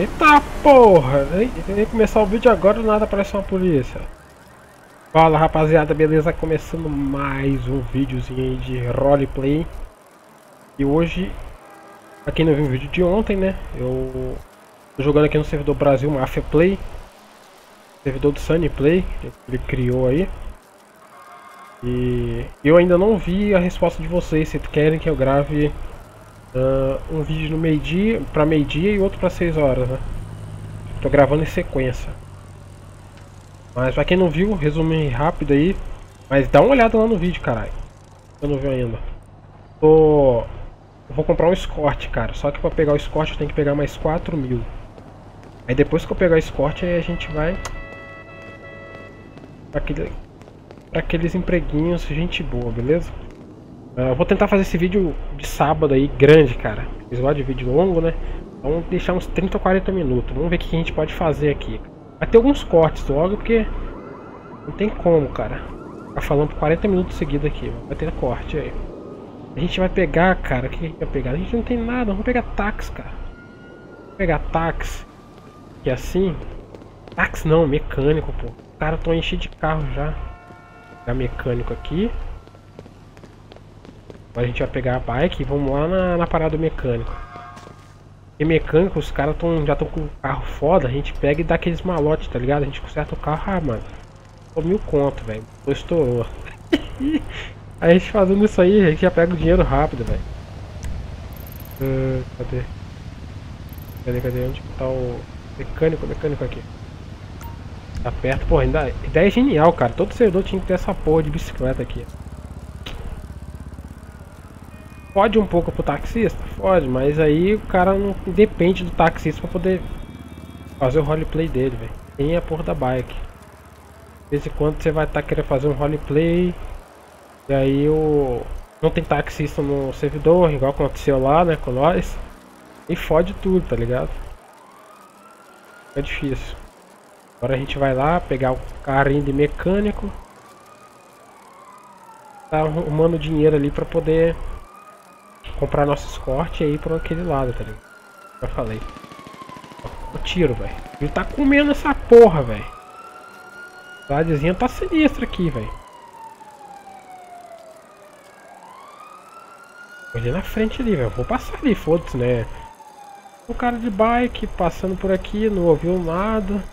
Eita porra! Ia começar o vídeo agora nada aparece uma polícia. Fala rapaziada, beleza? Começando mais um videozinho de roleplay. E hoje, pra quem não viu o vídeo de ontem, né? Eu tô jogando aqui no servidor Brasil Mafia Play. Servidor do Sunny Play, que ele criou aí. E eu ainda não vi a resposta de vocês, se querem que eu grave Uh, um vídeo no meio-dia, pra meio-dia e outro pra 6 horas, né? Tô gravando em sequência. Mas pra quem não viu, resumo rápido aí. Mas dá uma olhada lá no vídeo, caralho. Eu não viu ainda. Tô... Eu vou comprar um Escort, cara. Só que pra pegar o Escort eu tenho que pegar mais 4 mil. Aí depois que eu pegar o Escort, aí a gente vai... Pra, aquele... pra aqueles empreguinhos, gente boa, beleza? Uh, eu vou tentar fazer esse vídeo de sábado aí, grande, cara. Episódio de vídeo longo, né? Vamos deixar uns 30 ou 40 minutos. Vamos ver o que a gente pode fazer aqui. Vai ter alguns cortes logo, porque não tem como, cara. Ficar falando por 40 minutos seguidos aqui. Vai ter corte aí. A gente vai pegar, cara. O que a gente vai pegar? A gente não tem nada. Vamos pegar táxi, cara. Vamos pegar táxi. É assim. Táxi não, mecânico, pô. Os caras estão enchendo de carro já. Pegar mecânico aqui. Agora a gente vai pegar a bike e vamos lá na, na parada do mecânico. E mecânico, os caras tão, já estão com o carro foda, a gente pega e dá aqueles malotes, tá ligado? A gente conserta o carro, ah, mano. Pô, mil conto, velho. Estourou. a gente fazendo isso aí, a gente já pega o dinheiro rápido, velho. Uh, cadê? Cadê, cadê? Onde tá o mecânico? Mecânico aqui. Tá perto, pô, ainda. Ideia genial, cara. Todo servidor tinha que ter essa porra de bicicleta aqui. Pode um pouco pro taxista? Pode, mas aí o cara não depende do taxista pra poder fazer o roleplay dele, velho. Tem a porra da bike. De vez em quando você vai estar tá querendo fazer um roleplay e aí o não tem taxista no servidor, igual aconteceu lá, né, com nós. E fode tudo, tá ligado? É difícil. Agora a gente vai lá pegar o carrinho de mecânico. Tá arrumando dinheiro ali pra poder comprar nosso escorte e ir por aquele lado, tá ligado? Já falei. O tiro, velho. Ele tá comendo essa porra, velho. A cidadezinha tá sinistra aqui, velho. Ali na frente ali, velho. Vou passar ali, foda-se, né? Um cara de bike passando por aqui, não ouviu nada.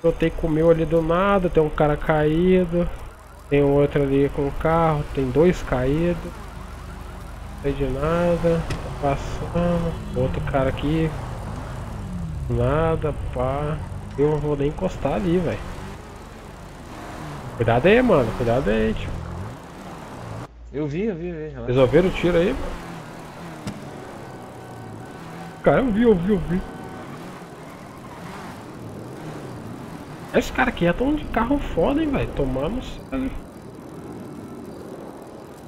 Brotei comeu ali do nada, tem um cara caído. Tem outro ali com o carro, tem dois caídos sei de nada, tá passando, outro cara aqui, nada, pá, eu não vou nem encostar ali, velho. Cuidado aí, mano, cuidado aí, tio. Eu vi, eu vi, eu vi. Vocês ouviram o tiro aí? Cara, eu vi, eu vi, eu vi. Esse cara aqui é tão de carro foda, hein, velho. Tomando ali.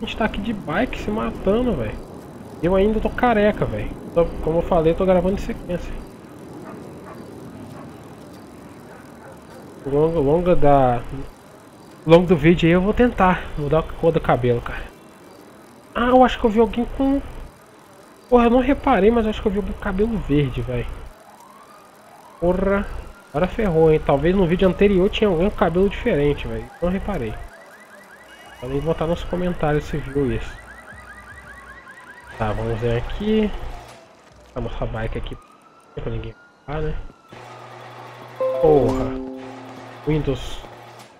A gente tá aqui de bike se matando, velho. Eu ainda tô careca, velho. Como eu falei, tô gravando em sequência. Longo, longo da... Longo do vídeo aí eu vou tentar mudar a cor do cabelo, cara. Ah, eu acho que eu vi alguém com... Porra, eu não reparei, mas acho que eu vi com cabelo verde, velho. Porra. Agora ferrou, hein. Talvez no vídeo anterior tinha alguém com cabelo diferente, velho. Não reparei. Podem botar nos comentários se viu isso. Tá, vamos ver aqui. A nossa bike aqui pra ninguém ah, né? Porra! Windows,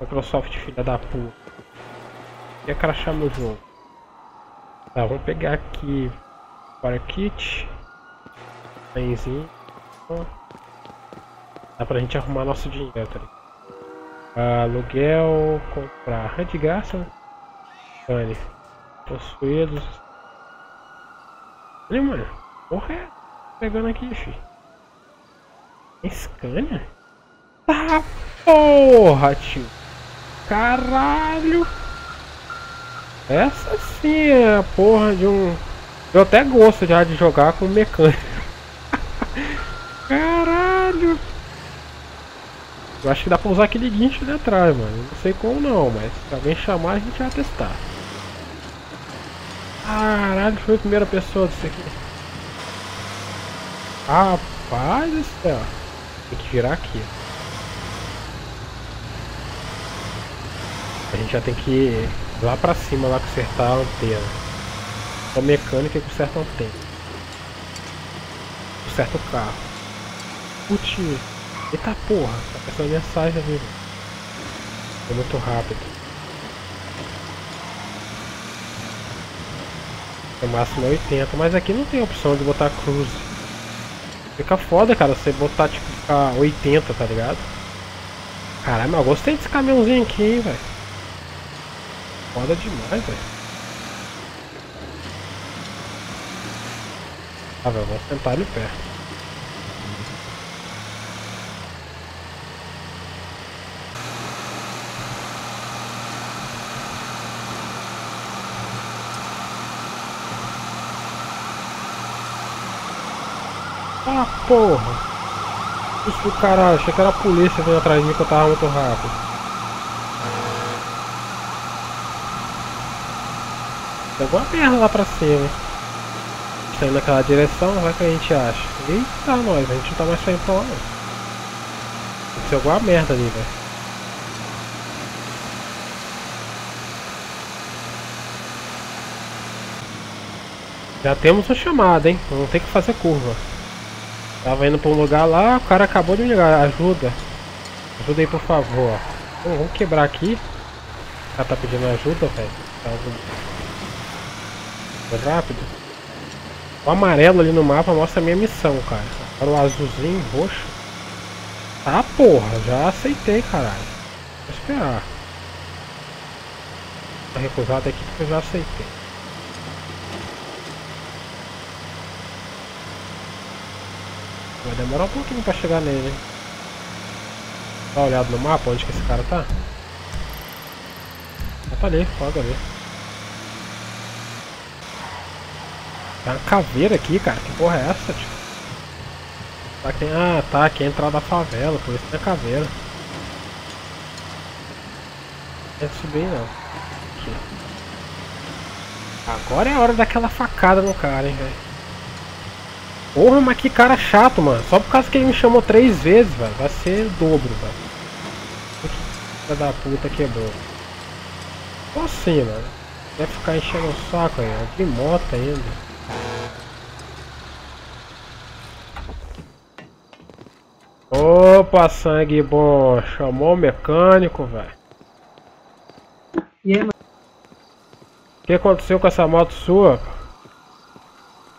Microsoft filha da puta. Ia crachar meu jogo. Tá, vamos pegar aqui para kit. Benzinho. Dá pra gente arrumar nosso dinheiro, tá? Aluguel, comprar. Graça, né? Pane. Possuídos. Olha, mano. Porra, é. Pegando aqui, fi. Scania? Tá porra, tio. Caralho. Essa sim é a porra de um... Eu até gosto já de jogar com mecânico. Caralho. Eu acho que dá pra usar aquele guincho ali atrás, mano. Não sei como não, mas se alguém chamar a gente vai testar. Caralho, foi a primeira pessoa disso aqui. Rapaz do céu. Tem que virar aqui. A gente já tem que ir lá pra cima lá consertar a antena. Só mecânica conserta a antena. Conserta o carro. Putz. Eita porra, tá passando mensagem ali. Foi muito rápido. O máximo é 80, mas aqui não tem opção de botar cruise. Fica foda, cara, você botar tipo ficar 80, tá ligado? Caralho, mas eu gostei desse caminhãozinho aqui, hein, velho. Foda demais, velho. Ah, velho, vamos tentar ele perto. Ah, porra! Isso do caralho, achei que era a polícia vindo atrás de mim que eu tava muito rápido. Tem alguma merda lá pra cima. Está indo naquela direção, vai que a gente acha. Eita, nós, a gente não tá mais saindo pra lá não. Tem ser alguma merda ali, velho. Já temos uma chamada, hein? Vamos ter que fazer curva. Tava indo pra um lugar lá, o cara acabou de me ligar. Ajuda. Ajuda aí, por favor. Bom, vamos quebrar aqui. O cara tá pedindo ajuda, velho. Tá rápido. O amarelo ali no mapa mostra a minha missão, cara. Agora o azulzinho, roxo. Tá, porra. Já aceitei, caralho. Vou esperar. Tá recusado aqui porque eu já aceitei. Vai demorar um pouquinho pra chegar nele, hein? Dá uma olhada no mapa onde que esse cara tá. Ah, tá ali, foga ali. Tem uma caveira aqui, cara. Que porra é essa, tio? Tá ah, tá. Aqui é a entrada da favela, por isso tem a caveira. Não é subir não. Aqui. Agora é a hora daquela facada no cara, hein, velho. Porra, mas que cara chato, mano. Só por causa que ele me chamou três vezes, velho. Vai ser dobro, velho. Filha da puta quebrou. Como assim, mano? Vai ficar enchendo o saco aí, ó. De moto ainda. Opa, sangue bom. Chamou o mecânico, velho. E aí, mano? O que aconteceu com essa moto sua?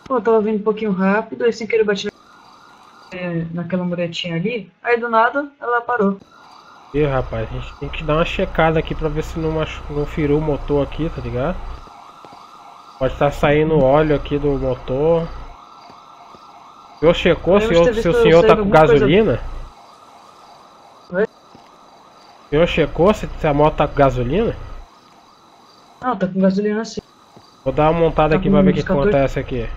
Pô, eu tava vindo um pouquinho rápido, aí sem querer bati na... é, naquela muretinha ali, aí do nada ela parou. Ih, rapaz, a gente tem que dar uma checada aqui pra ver se não, machu... não firou o motor aqui, tá ligado? Pode estar tá saindo óleo aqui do motor. O senhor checou se o, se o senhor tá com gasolina? Coisa... O senhor checou se, a moto tá com gasolina? Não, tá com gasolina sim. Vou dar uma montada Tá aqui pra ver o que uns 14. acontece aqui.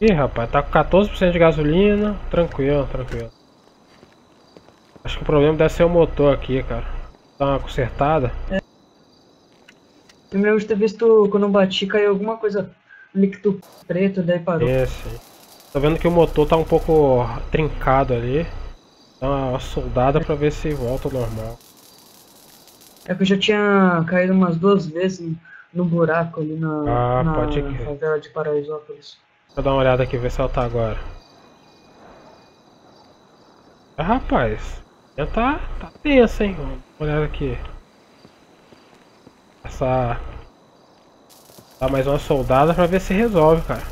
Ih, rapaz, tá com 14% de gasolina. Tranquilo, tranquilo. Acho que o problema deve ser o motor aqui, cara. Dá uma consertada. Eu me lembro de ter visto quando eu bati, caiu alguma coisa líquido preto, daí parou. Esse. Tô vendo que o motor tá um pouco trincado ali. Dá uma soldada pra ver se volta ao normal. É que eu já tinha caído umas duas vezes no, buraco ali na, Ah, na favela de Paraisópolis. Eu dar uma olhada aqui, ver se ela tá agora. Ah, rapaz. Já tá, tá tensa, hein? Vamos olhada aqui. Essa... Dá mais uma soldada pra ver se resolve, cara.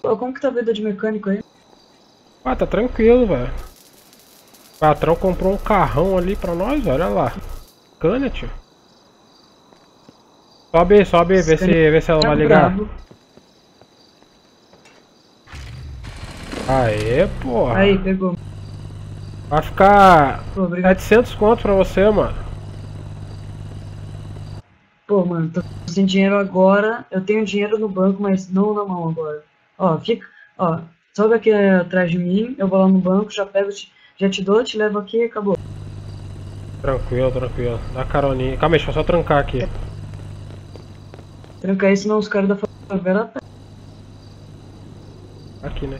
Pô, como que tá a vida de mecânico aí? Ah, tá tranquilo, velho. O patrão comprou um carrão ali pra nós, olha lá. Cana, tio. Sobe, sobe, vê se, vê se ela vai ligar. Aê, porra. Aí, pegou. Vai ficar Pô, obrigado. 700 conto pra você, mano. Pô, mano, tô sem dinheiro agora. Eu tenho dinheiro no banco, mas não na mão agora. Ó, fica. Ó, sobe aqui atrás de mim, eu vou lá no banco, já pego, te- já te dou, te levo aqui e acabou. Tranquilo, tranquilo. Dá caroninha. Calma aí, deixa eu só trancar aqui. Tranca aí, senão os caras da fa- Favela tá. Aqui, né?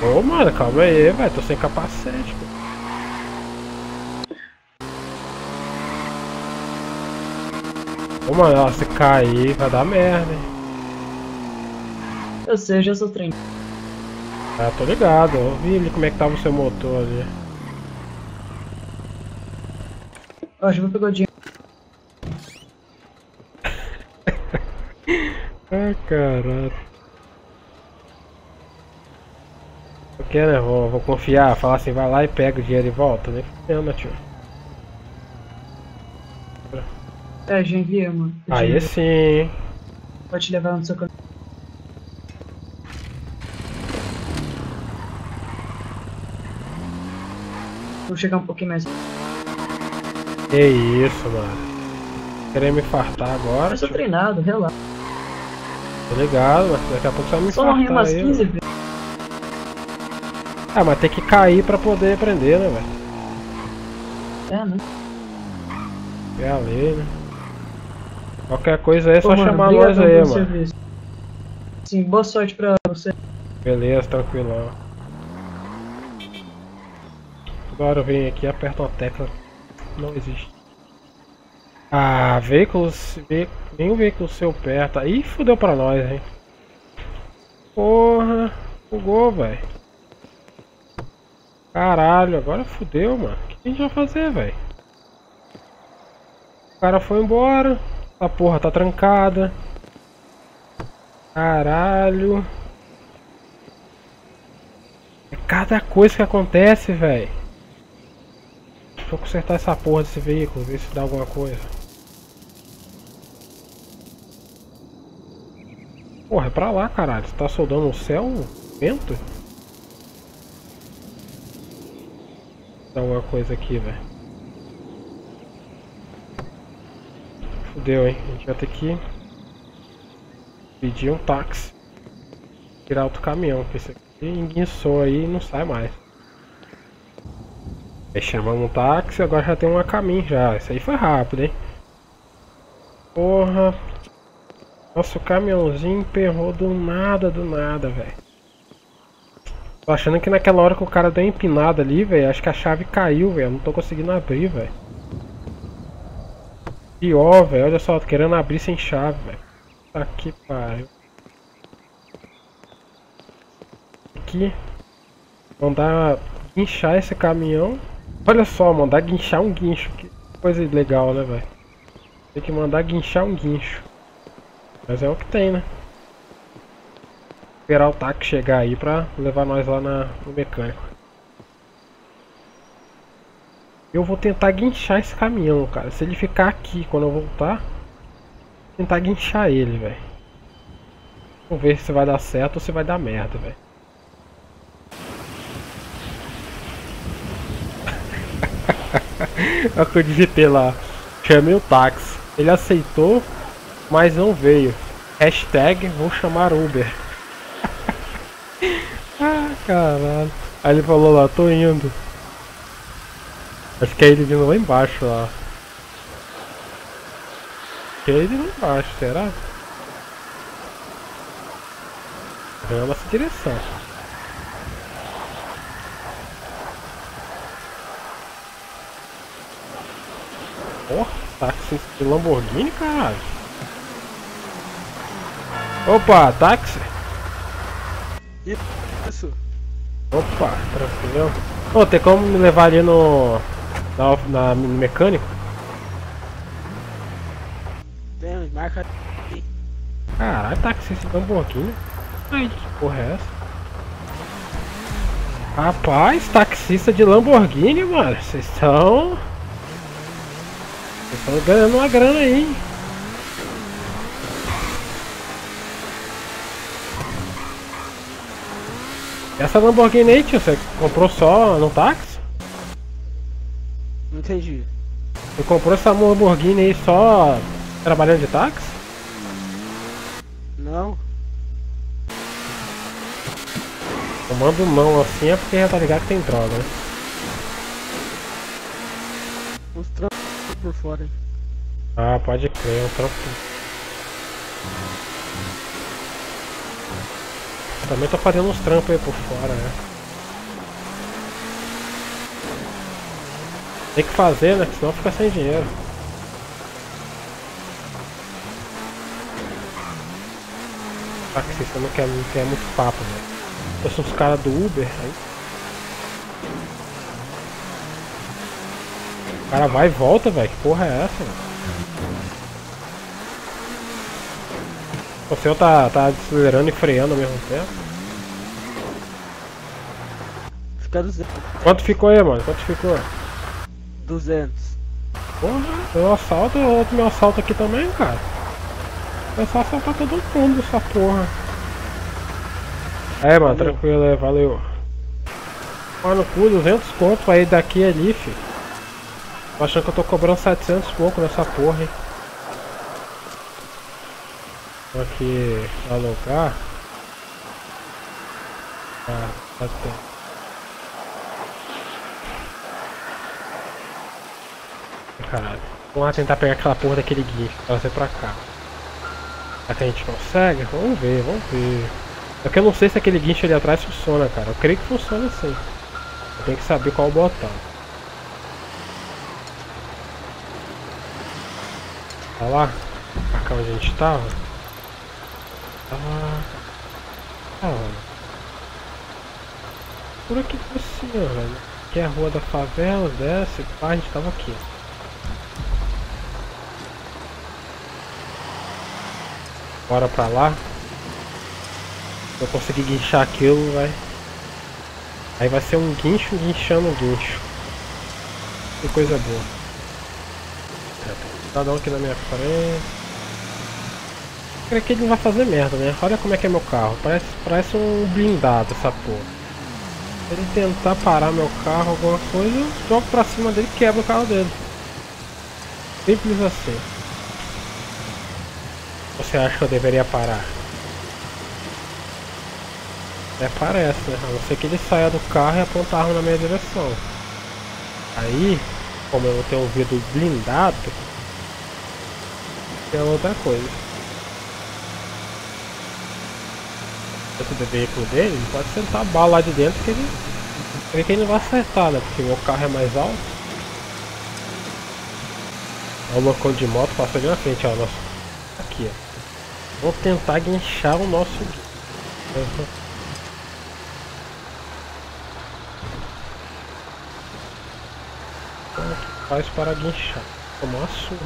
Ô, mano, calma aí, velho. Tô sem capacete, pô. Ô, mano, cair, vai dar merda, hein. Eu sei, eu já sou treinado. Ah, tô ligado. Eu vi ali como é que tava o seu motor ali. Ó, já vou pegar o dinheiro. Ai, caralho. O que, né? Vou, vou confiar, falar assim, vai lá e pega o dinheiro e volta, né? Não, tio. É, já enviei, mano. Aí dinheiro. sim, hein? Pode te levar no seu caminho. Vou chegar um pouquinho mais. Que isso, mano. Querer me fartar agora, Eu sou tio. treinado, relaxa. Tô ligado, mas daqui a pouco você vai me Só fartar umas aí. 15 mano. vezes. Ah, mas tem que cair pra poder aprender, né, velho? É, né? É a lei, né? Qualquer coisa é só mano, chamar nós aí, mano. serviço. Sim, boa sorte pra você. Beleza, tranquilão. Agora eu venho aqui e aperto uma tecla. Não existe. Ah, veículos. Ve... Nenhum veículo seu perto. Ih, fudeu pra nós, hein. Porra. Bugou, velho. Caralho, agora fudeu, mano. O que a gente vai fazer, velho? O cara foi embora. A porra tá trancada. Caralho. É cada coisa que acontece, velho. Deixa eu consertar essa porra desse veículo, ver se dá alguma coisa. Porra, é pra lá, caralho. Você tá soldando o céu? Vento? Dá alguma coisa aqui, velho. Fudeu, hein? A gente vai ter que pedir um táxi. Tirar outro caminhão, porque esse aqui enguiçou aí e não sai mais. Aí chamamos um táxi, agora já tem um a caminho já. Isso aí foi rápido, hein? Porra. Nossa, o caminhãozinho emperrou do nada, do nada, velho. Tô achando que naquela hora que o cara deu empinada ali, velho, acho que a chave caiu, velho. Não tô conseguindo abrir, velho. Pior, velho. Olha só, querendo abrir sem chave, velho. Tá que pariu. Aqui. Mandar guinchar esse caminhão. Olha só, mandar guinchar um guincho. Que coisa legal, né, velho? Tem que mandar guinchar um guincho. Mas é o que tem, né? Esperar o táxi chegar aí pra levar nós lá na, no mecânico. Eu vou tentar guinchar esse caminhão, cara. Se ele ficar aqui quando eu voltar, tentar guinchar ele, velho. Vamos ver se vai dar certo ou se vai dar merda, velho. Olha o que eu lá. Chamei o táxi. Ele aceitou, mas não veio. Hashtag vou chamar Uber. ah, caralho. Aí ele falou lá, tô indo. Acho que é ele vindo lá embaixo lá. Acho que é ele lá embaixo, será? É a nossa direção. Porra, táxi de Lamborghini, caralho. Opa, táxi. Isso. Opa, tranquilo. Ô, tem como me levar ali no. Na, na- no mecânico? Tem, marca. Caralho, taxista de Lamborghini. Ai, que porra é essa? Rapaz, taxista de Lamborghini, mano. Vocês estão. Vocês estão ganhando uma grana aí, hein? Essa Lamborghini aí, tio, você comprou só no táxi? entendi. Você comprou essa Lamborghini aí só trabalhando de táxi? Não. Tomando mão assim é porque já tá ligado que tem droga, né? Os trampos por fora. Ah, pode crer, é um trampo. Também tô fazendo uns trampos aí por fora, né? Tem que fazer, né? Senão fica sem dinheiro. Ah, você não quer, não quer muito papo, velho. Eu sou os caras do Uber, aí. O cara vai e volta, velho. Que porra é essa, velho? O seu tá, tá acelerando e freando ao mesmo tempo. Fica 200. Quanto ficou aí, mano? Quanto ficou? 200. Porra, meu assalto, outro meu assalto aqui também, cara. Começar a assaltar todo mundo essa porra. É, mano, Valeu. tranquilo, é, valeu. Mano, cu, 200 conto aí daqui e ali, fi. Tô achando que eu tô cobrando 700 e pouco nessa porra, hein. Tô aqui alugar. Ah, tá tempo. Caralho. Vamos lá tentar pegar aquela porra daquele guincho, trazer pra cá. Será que a gente consegue? Vamos ver, vamos ver. Só que eu não sei se aquele guincho ali atrás funciona, cara. Eu creio que funciona sim. Eu tenho que saber qual botão. Olha lá. Pra cá onde a gente tava. Tava. Tava. Por aqui cima, velho. Aqui é a rua da favela, desce, pá, a gente tava aqui. Bora pra lá. Se eu conseguir guinchar aquilo, vai. Aí vai ser um guincho guinchando um guincho. Que coisa boa. Um cidadão aqui na minha frente. Creio que ele não vai fazer merda, né? Olha como é que é meu carro. Parece, parece um blindado essa porra. Se ele tentar parar meu carro, alguma coisa, eu jogo pra cima dele e quebro o carro dele. Simples assim. Você acha que eu deveria parar? É, parece, né? A não ser que ele saia do carro e apontar na minha direção. Aí, como eu tenho um vidro blindado, é outra coisa. Dentro do veículo dele, ele pode sentar a bala lá de dentro que ele. Creio que ele não vai acertar, né? Porque meu carro é mais alto. Olha o loucão de moto ali na frente, ó. Nosso... Aqui, ó. Vou tentar guinchar o nosso. Uhum. Faz para guinchar? Tomar uma surra.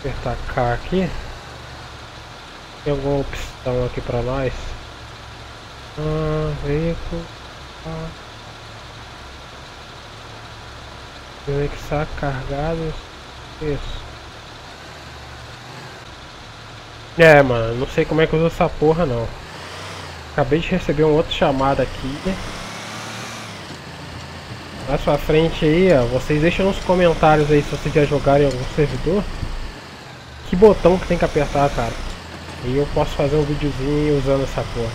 Apertar K aqui. Tem alguma opção aqui pra nós? Ah, veículo. Ah. Conexar carregados. Isso. É, mano, não sei como é que usa essa porra não. Acabei de receber um outro chamado aqui. Mais pra frente aí, ó. Vocês deixam nos comentários aí se vocês já jogaram em algum servidor. Que botão que tem que apertar, cara. E eu posso fazer um videozinho usando essa porra.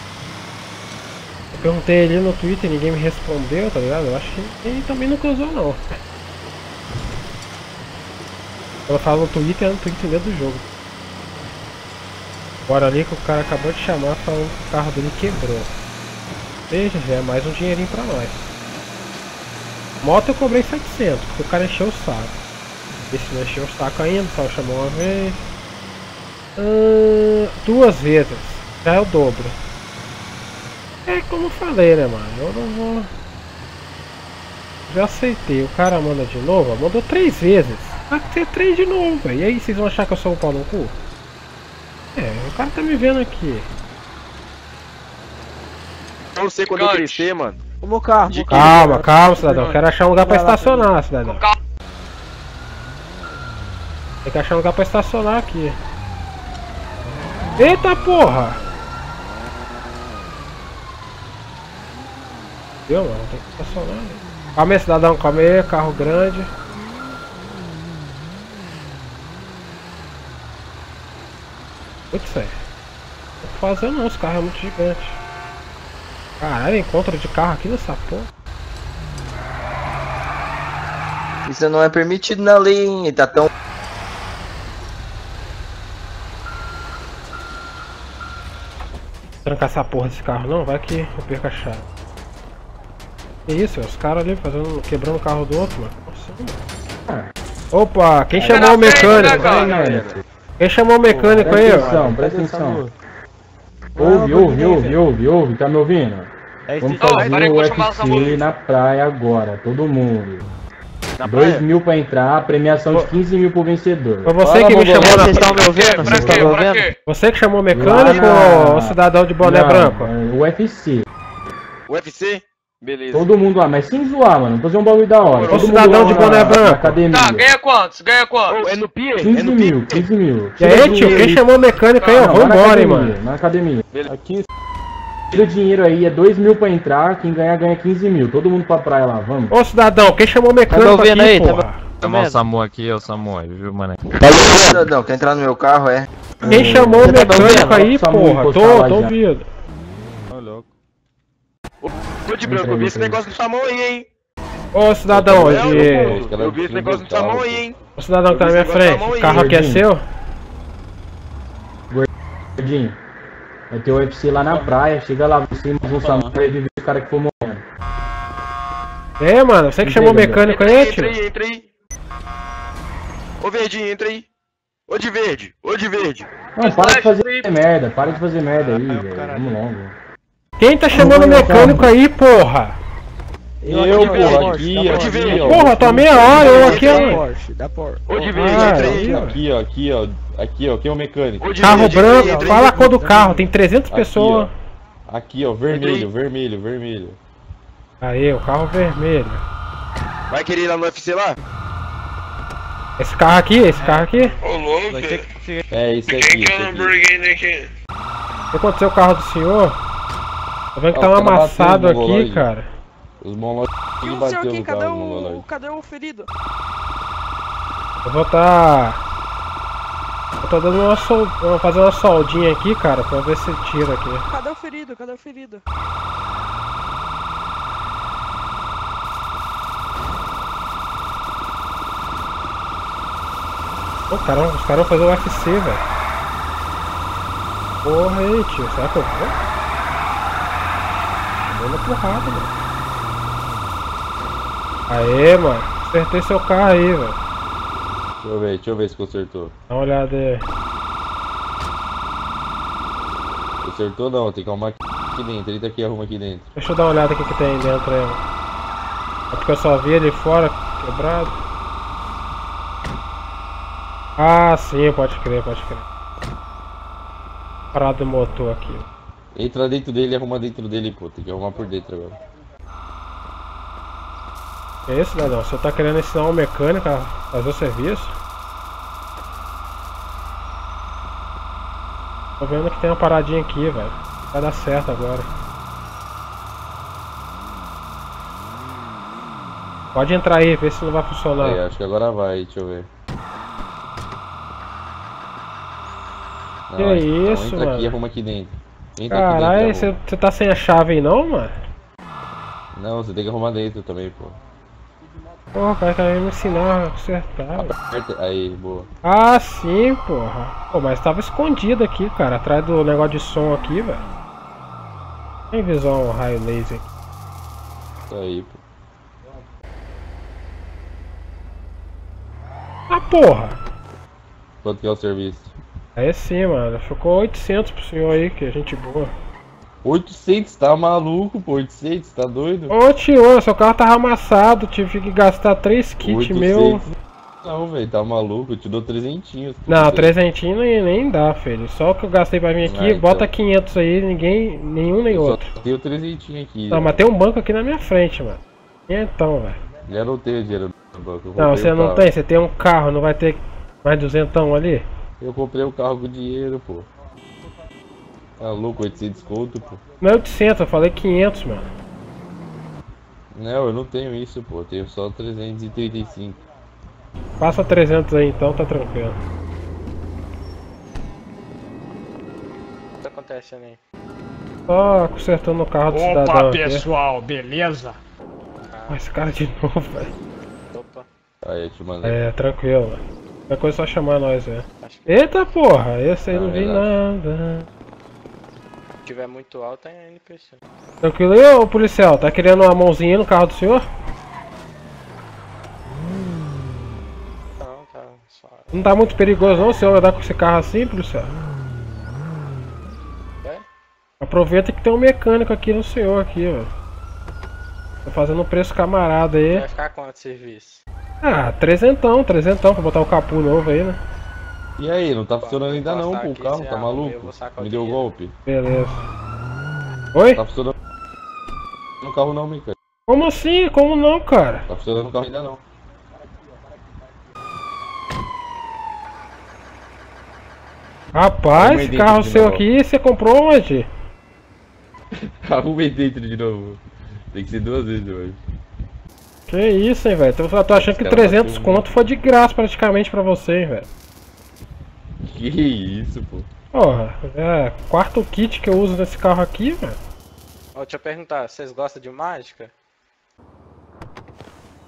Eu perguntei ali no Twitter, ninguém me respondeu, tá ligado? Eu acho que ninguém também nunca usou não. Eu falo no Twitter, é no Twitter dentro do jogo. Bora ali que o cara acabou de chamar falando que o carro dele quebrou. Veja, já é mais um dinheirinho pra nós. Moto eu cobrei 700, porque o cara encheu o saco. Esse não encheu o saco ainda, só chamou uma vez. Ah, duas vezes. Já é o dobro. É como eu falei, né, mano? Eu não vou. Já aceitei. O cara manda de novo, mandou três vezes. Vai ser três de novo, velho. E aí, vocês vão achar que eu sou um pau no cu? É, o cara tá me vendo aqui. Eu não sei quando eu crescer, mano. O meu carro, De meu quê? carro. Calma, calma, cidadão. Quero achar um lugar pra estacionar, cidadão. Tem que achar um lugar pra estacionar aqui. Eita porra! Viu, mano? Tem que estacionar. Calma aí, cidadão, calma aí, carro grande. Muito sério. Não tô fazendo não, esse carro é muito gigante. Caralho, encontro de carro aqui nessa porra. Isso não é permitido na lei, hein? Tá tão. Trancar essa porra desse carro não, vai que eu perco a chave. Que isso, os caras ali fazendo, quebrando o carro do outro, mano. Nossa, mano. Opa, quem chamou o mecânico? Quem chamou o mecânico aí, Presta ó? atenção, presta atenção. Ouve, ouve, ouve, ouve, ouve, tá me ouvindo? Vamos Ô, fazer parei o UFC na praia agora, todo mundo. Na 2 praia? mil pra entrar, premiação de 15 mil pro vencedor. Foi você que me chamou Vocês na... estão me ouvindo? Vocês estão me ouvindo? Você que chamou o mecânico na- ou o cidadão de boné Não, branco? é, UFC. UFC? Beleza. Todo mundo lá, mas sem zoar, mano. Fazer um bagulho da hora. Todo cidadão de boné branco. Academia. Tá, ganha quantos? Ganha quantos? É no Pia? 15 mil, 15 mil. E aí, tio, quem chamou o mecânico aí? Na embora, hein, mano. Na academia. Beleza. Aqui, tira o dinheiro aí, é 2 mil pra entrar, quem ganhar ganha 15 mil. Todo mundo pra praia lá, vamos. Ô, cidadão, quem chamou o mecânico ouvindo aqui, aí? Tá porra? Chamar o Samu aqui, é o Samu aí, viu, mané? Cidadão, quer entrar no meu carro, é? Quem chamou o tá mecânico aí, Samu porra? Tô, tô ouvindo. Ô, louco. Ô, de branco, eu vi esse negócio do Samão aí, hein? Ô, cidadão, de... eu, vi esse negócio do Samão aí, hein? O cidadão que tá na minha tá frente, o carro aqui é seu? Gordinho, vai ter o UFC lá na praia, chega lá, você mais um Samu vai viver o cara que for morrendo. É, mano, você que chamou o mecânico aí, Entra tio? aí, entra aí. Ô, verdinho, entra aí. Ô, de verde, ô, de verde. Não, para de fazer merda, para de fazer merda aí, velho. Vamos logo. Quem tá chamando o mecânico aí, porra? Eu, pô, aqui, aqui, aqui, ó. Porra, tô há meia hora, eu aqui, ó. Porsche, Porsche. Ah. Aqui, ó, aqui, ó. Aqui, ó, quem é o mecânico? Carro branco, fala a cor do carro, tem 300 Aqui, pessoas. Aqui, ó, vermelho, vermelho, vermelho. Aí, o carro vermelho. Vai querer ir lá no UFC lá? Esse carro aqui, esse carro aqui? Ô, louco. É, esse aqui, esse aqui. O que aconteceu com o carro do senhor? Tá vendo que tá um amassado aqui, cara. Os mongóis E o seu bateu aqui, cadê carro o. mongoloide. Cadê o ferido? Eu vou tá. Eu tô dando uma sol... vou fazer uma soldinha aqui, cara, pra ver se tira aqui. Cadê o ferido? Cadê o ferido? Ô caramba, os caras vão fazer o UFC, velho. Porra aí, tio, será que eu vou? Dando porrada, mano. Aê, mano, acertei seu carro aí, velho. Deixa eu ver, deixa eu ver se consertou. Dá uma olhada aí. Consertou não, tem que arrumar aqui dentro. Entra aqui e arruma aqui dentro. Deixa eu dar uma olhada aqui que tem dentro aí, mano. É porque eu só vi ele fora, quebrado. Ah, sim, pode crer, pode crer. Parado do motor aqui. Entra dentro dele e arruma dentro dele, pô. Tem que arrumar por dentro agora. Que isso, cidadão? Você tá querendo ensinar um mecânico a fazer o serviço? Tô vendo que tem uma paradinha aqui, velho. Vai dar certo agora. Pode entrar aí, ver se não vai funcionar. Acho que agora vai, deixa eu ver. Que acho isso, entra aqui mano? e arruma aqui dentro. Entra aqui Caralho, você tá sem a chave aí não, mano? Não, você tem que arrumar dentro também, pô. Porra, o cara quer me ensinar a consertar. Aperta- Aí, boa. Ah, sim, porra. Pô, mas tava escondido aqui, cara, atrás do negócio de som aqui, velho. Tem visão raio laser aqui. Isso aí, pô. Ah, porra! Quanto que é o serviço? Aí sim, mano. Ficou 800 pro senhor aí, que é gente boa. 800, tá maluco, pô? 800, tá doido? Ô, tio, seu carro tava amassado, tive que gastar 3 kits meu. Não, velho, tá maluco, eu te dou 300. Não, 300 nem, nem dá, filho. Só que eu gastei pra vir aqui, Ah, então. bota 500 aí, ninguém, nenhum nem Eu outro. só tenho 300 aqui. Não, mas tem um banco aqui na minha frente, mano. Então, velho. Já não tenho dinheiro no banco. eu Não, você não carro. tem, você tem um carro, não vai ter mais duzentão ali? Eu comprei o carro com dinheiro, pô. Tá louco, 800 conto, pô. Não é 800, eu falei 500, mano. Não, eu não tenho isso, pô. Eu tenho só 335. Passa 300 aí então, tá tranquilo. O que tá acontecendo aí? Só consertando o carro do cidadão aqui. pessoal, beleza? Ah, esse cara de novo, velho. Opa, Aí, eu te mandei. É, tranquilo, velho. Qualquer coisa é só chamar nós, velho. acho que Eita porra, esse aí Ah, não vi nada. Se tiver muito alto é NPC. Tranquilo aí, ô policial? Tá querendo uma mãozinha no carro do senhor? Não, tá só. Não tá muito perigoso não o senhor andar com esse carro assim, policial? É? Aproveita que tem um mecânico aqui no senhor aqui, velho. Tô fazendo um preço camarada aí. Vai ficar quanto serviço? Ah, trezentão, trezentão pra botar o capô novo aí, né? E aí, não tá funcionando ainda não, pô, o carro, tá maluco? Me deu dinheiro. golpe. Beleza. Oi? Tá funcionando no carro não, mecânico. Como assim? Como não, cara? Tá funcionando no carro ainda não. Rapaz, esse carro seu novo. aqui, você comprou onde? Arrumei dentro de novo. Tem que ser duas vezes hoje. Que isso, hein, velho? Eu tô achando Esse que cara 300 bateu conto foi de graça praticamente pra você, hein, velho. Que isso, pô. Porra, é quarto kit que eu uso nesse carro aqui, velho. Ó, deixa eu perguntar, vocês gostam de mágica?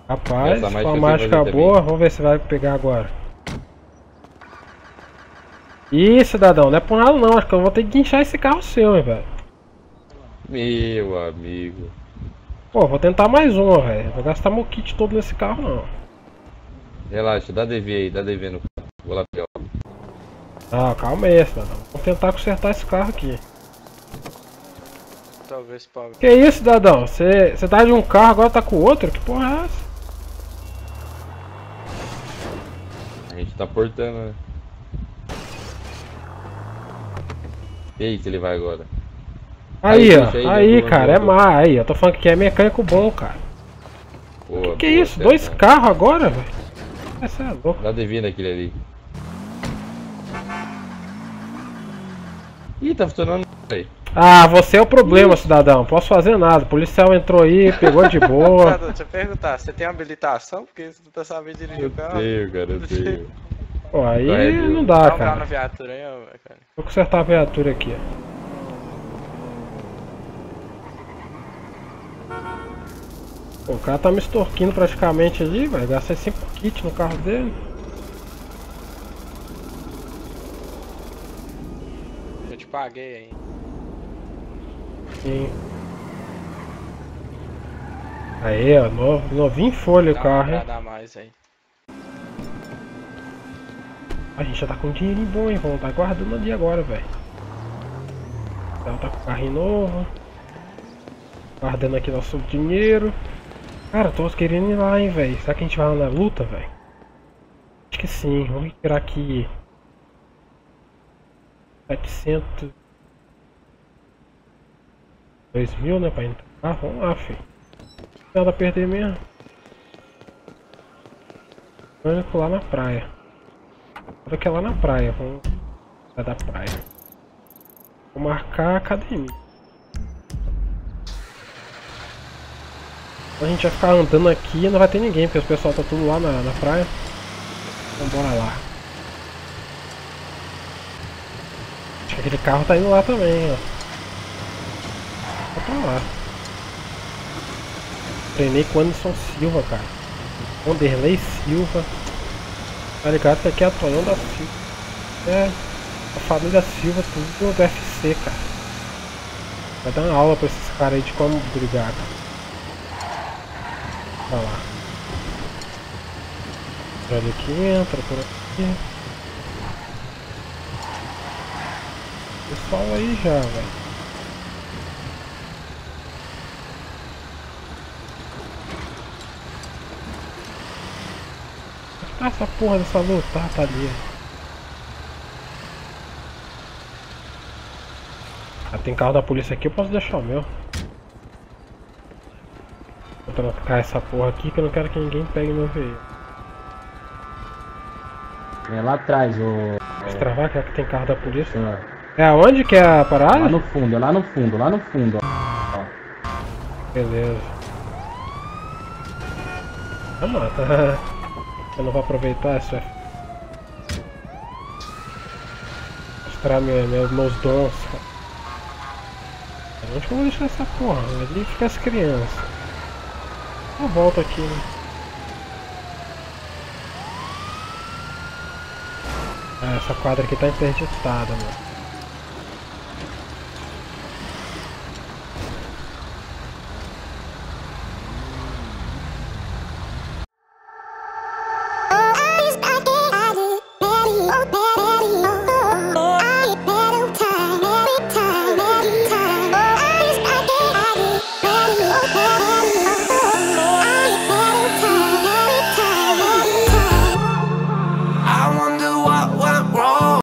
Rapaz, Essa com mágica a você mágica boa, também. vamos ver se vai pegar agora. Ih, cidadão, não é por nada não, acho que eu vou ter que guinchar esse carro seu, hein, velho. Meu amigo. Pô, vou tentar mais uma, velho. Vou gastar meu kit todo nesse carro, não. Relaxa, dá DV aí, dá DV no carro. Vou lá pegar. Ah, calma aí, cidadão. Vamos tentar consertar esse carro aqui. Talvez pobre. Que isso, cidadão? Você você tá de um carro, agora tá com o outro? Que porra é essa? A gente tá portando, né? E aí, se ele vai agora? Aí, Aí, ó. aí, Aí, né, cara, é má. Aí, eu tô falando que é mecânico bom, cara. Boa, Que boa, isso? certo, Dois carros agora, velho? Essa é louco. Dá DV naquele ali. Ih, tá funcionando aí. Ah, você é o problema, cidadão. Posso fazer nada. O policial entrou aí, pegou de boa. Cidadão, deixa eu perguntar, você tem habilitação? Porque você não tá sabendo dirigir Eu o carro. tenho, cara, eu tenho. Pô, aí Vai, não dá, Dá grau na cara. viatura ó, cara. Vou consertar a viatura aqui, ó. Pô, o cara tá me extorquindo praticamente ali, velho. Gastei 5 kits no carro dele. Eu te paguei aí. Sim. Aí, ó, novo, novinho em folha o Dá uma carro, hein? grada a mais aí. A gente já tá com dinheirinho bom, hein? Vamos tá guardando ali agora, velho. Então tá com o carrinho novo. Guardando aqui nosso dinheiro. Cara, tô querendo ir lá, hein, velho. Será que a gente vai lá na luta, velho? Acho que sim. Vamos tirar aqui. 700. 2 mil, né, pra entrar. Ah, vamos lá, filho. Nada a perder mesmo. Vamos lá na praia. Olha que é lá na praia, vamos lá da praia. Vou marcar a academia. A gente vai ficar andando aqui e não vai ter ninguém, porque o pessoal tá tudo lá na, na praia. Então bora lá. Acho que aquele carro tá indo lá também, ó. Vai pra lá. Treinei com o Anderson Silva, cara. Wanderlei Silva. Tá ligado que aqui é a Tonhão da Silva. É, a família Silva, tudo do UFC, cara. Vai dar uma aula pra esses caras aí de como brigar, cara. Lá. Ali que entra, por aqui. Pessoal aí já, velho. Ah, essa porra dessa luta, tá, ali. Ah, tem carro da polícia aqui, eu posso deixar o meu. Vou trocar essa porra aqui que eu não quero que ninguém pegue meu veículo. É lá atrás, o. Destravar, que é que tem carro da polícia. senhor. É aonde que é a Lá parada? no fundo, é lá no fundo, lá no fundo. ó. Beleza. Ah, mata. Eu não vou aproveitar isso. é- Mostrar minha, minha- meus dons. Onde que eu vou deixar essa porra? Ali fica as crianças. Eu volto aqui, né? Ah, essa quadra aqui tá interditada, mano.